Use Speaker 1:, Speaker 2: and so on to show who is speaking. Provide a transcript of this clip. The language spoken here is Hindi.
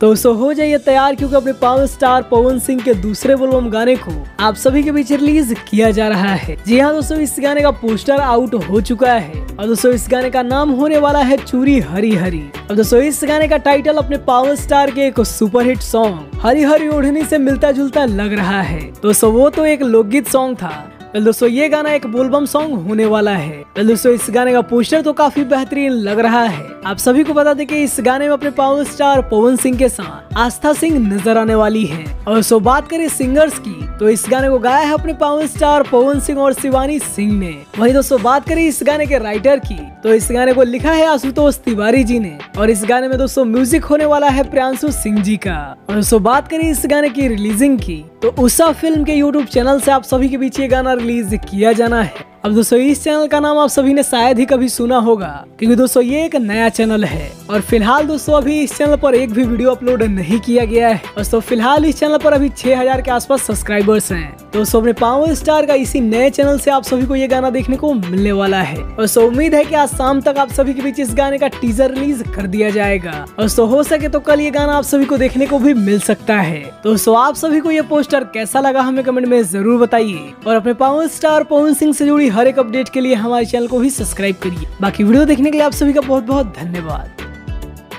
Speaker 1: तो सो हो जाइए तैयार, क्योंकि अपने पावर स्टार पवन सिंह के दूसरे एल्बम गाने को आप सभी के बीच रिलीज़ किया जा रहा है। जी हाँ दोस्तों, इस गाने का पोस्टर आउट हो चुका है। और दोस्तों, इस गाने का नाम होने वाला है चूरी हरी हरी अब दोस्तों, इस गाने का टाइटल अपने पावर स्टार के एक सुपरहिट सॉन्ग हरी हरी ओढ़नी से मिलता जुलता लग रहा है। दोस्तों, वो तो एक लोकगीत सॉन्ग था। वेल दोस्तों ये गाना एक बोलबम सॉन्ग होने वाला है। वेल दोस्तों इस गाने का पोस्टर तो काफ़ी बेहतरीन लग रहा है। आप सभी को बता दें कि इस गाने में अपने पावर स्टार पवन सिंह के साथ आस्था सिंह नज़र आने वाली है। और सो बात करें सिंगर्स की तो इस गाने को गाया है अपने पावर स्टार पवन सिंह और शिवानी सिंह ने। वही दोस्तों बात करें इस गाने के राइटर की तो इस गाने को लिखा है आशुतोष तिवारी जी ने। और इस गाने में दोस्तों म्यूज़िक होने वाला है प्रियांशु सिंह जी का। और दोस्तों बात करें इस गाने की रिलीजिंग की तो उषा फ़िल्म के यूट्यूब चैनल से आप सभी के बीच ये गाना रिलीज़ किया जाना है। अब दोस्तों, इस चैनल का नाम आप सभी ने शायद ही कभी सुना होगा, क्योंकि दोस्तों, ये एक नया चैनल है। और फ़िलहाल दोस्तों, अभी इस चैनल पर एक भी वीडियो अपलोड नहीं किया गया है। दोस्तों, फ़िलहाल इस चैनल पर अभी 6000 के आसपास सब्सक्राइबर्स हैं। दोस्तों, अपने पावर स्टार का इसी नए चैनल से आप सभी को ये गाना देखने को मिलने वाला है। और सो उम्मीद है की आज शाम तक आप सभी के बीच इस गाने का टीजर रिलीज़ कर दिया जाएगा। और सो हो सके तो कल ये गाना आप सभी को देखने को भी मिल सकता है। दोस्तों, आप सभी को ये पोस्टर कैसा लगा हमें कमेंट में ज़रूर बताइए। और अपने पावर स्टार पवन सिंह से जुड़ी हर एक अपडेट के लिए हमारे चैनल को भी सब्सक्राइब करिए। बाकी वीडियो देखने के लिए आप सभी का बहुत बहुत धन्यवाद।